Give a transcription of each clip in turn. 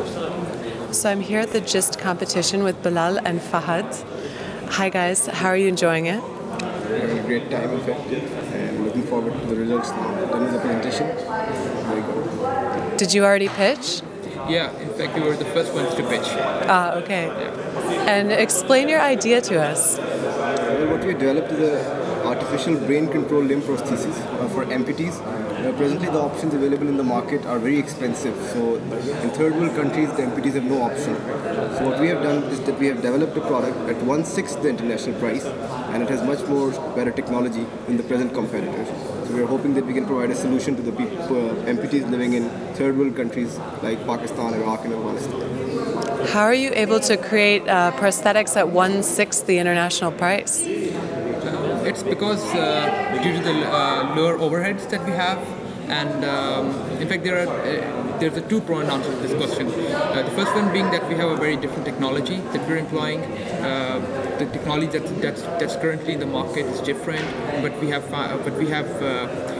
So I'm here at the GIST competition with Bilal and Fahed. Hi guys, how are you enjoying it? We're having a great time, in fact, and looking forward to the results now. Done with the presentation. Very good. Did you already pitch? Yeah, in fact, we were the first ones to pitch. Ah, okay. And explain your idea to us. Well, what we developed is a artificial brain control limb prosthesis uh, for amputees. Uh, presently, the options available in the market are very expensive. So, in third world countries, the amputees have no option. So, what we have done is that we have developed a product at one sixth the international price, and it has much more better technology than the present competitors. So, we are hoping that we can provide a solution to the people, uh, amputees living in third world countries like Pakistan, Iraq, and Afghanistan. How are you able to create uh, prosthetics at one sixth the international price? It's because uh, due to the uh, lower overheads that we have, and um, in fact, there are uh, there's a two pro and answer to this question. Uh, the first one being that we have a very different technology that we're employing. Uh, the technology that's, that's that's currently in the market is different, but we have uh, but we have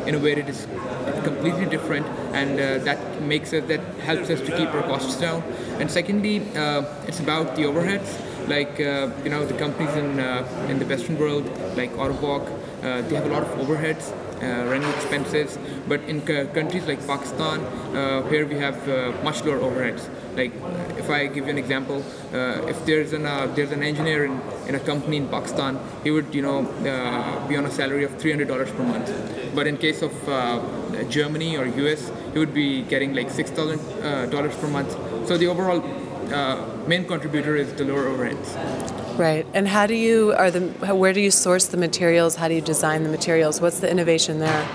innovated is completely different, and that makes it that helps us to keep our costs down. And secondly, it's about the overheads like uh, you know the companies in uh, in the Western world, like Ottobock, uh, they have a lot of overheads, uh, running expenses. But in countries like Pakistan, uh, here we have uh, much lower overheads. Like if I give you an example, if there's an there's an engineer in, in a company in Pakistan, he would you know be on a salary of $300 per month. But in case of Germany or US, he would be getting like $6,000 per month. So the overall uh, main contributor is the lower overheads. Right. And how do you are the where do you source the materials? How do you design the materials? What's the innovation there?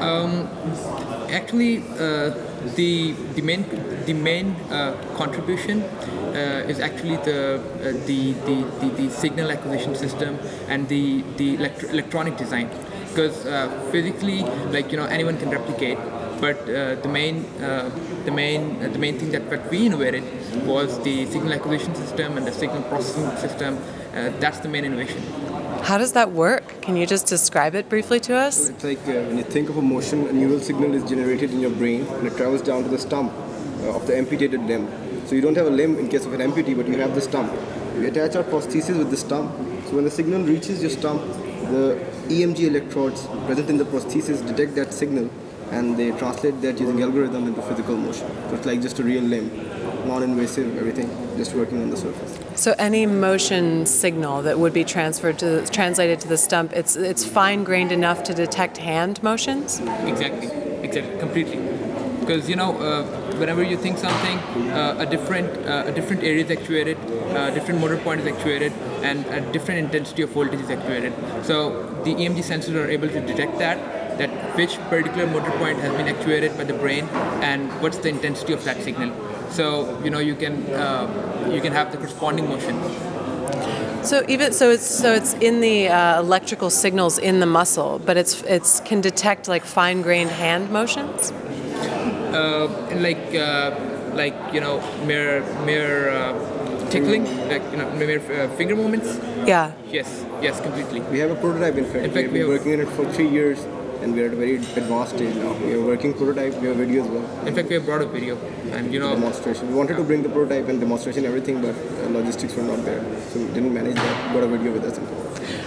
Um, actually, uh, the the main the main uh, contribution uh, is actually the, uh, the, the, the the signal acquisition system and the the electro- electronic design because uh, physically like you know anyone can replicate but uh, the main uh, the main uh, the main thing that, that we innovated was the signal acquisition system and the signal processing system. Uh, that's the main innovation. How does that work? Can you just describe it briefly to us? It's like uh, when you think of a motion, a neural signal is generated in your brain and it travels down to the stump uh, of the amputated limb. So you don't have a limb in case of an amputee, but you have the stump. We attach our prosthesis with the stump. So when the signal reaches your stump, the EMG electrodes present in the prosthesis detect that signal and they translate that using algorithm into physical motion. So it's like just a real limb, non-invasive, everything, just working on the surface. So any motion signal that would be transferred to translated to the stump, it's it's fine grained enough to detect hand motions. Exactly, exactly, completely. Because you know, uh, whenever you think something, uh, a different uh, a different area is actuated, a uh, different motor point is actuated, and a different intensity of voltage is actuated. So the EMG sensors are able to detect that that which particular motor point has been actuated by the brain and what's the intensity of that signal. So you know you can uh, you can have the corresponding motion. So even so, it's so it's in the uh, electrical signals in the muscle, but it's it's can detect like fine grained hand motions. Uh, like uh, like you know mere mere uh, tickling, like you know mere uh, finger movements. Yeah. Yes. Yes. Completely. We have a prototype. In fact, in fact we have been working on it for three years and we are at a very advanced stage now. We are working prototype, we have video as well. In fact, we have brought a video and you know demonstration. We wanted to bring the prototype and demonstration, everything, but uh, logistics were not there, so we didn't manage that. Got a video with us.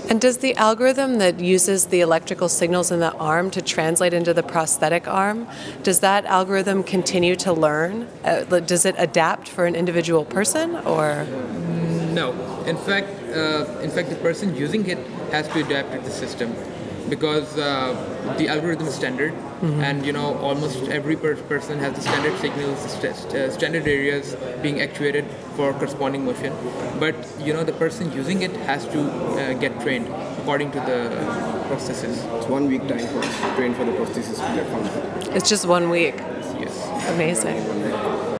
And does the algorithm that uses the electrical signals in the arm to translate into the prosthetic arm, does that algorithm continue to learn? Uh, does it adapt for an individual person, or? No. In fact, uh, in fact, the person using it has to adapt to the system because uh, the algorithm is standard. Mm-hmm. and you know almost every per- person has the standard signals st- uh, standard areas being actuated for corresponding motion. But you know the person using it has to uh, get trained according to the processes. it's one week time for train for the prosthesis to get functional it's just one week. Yes. Amazing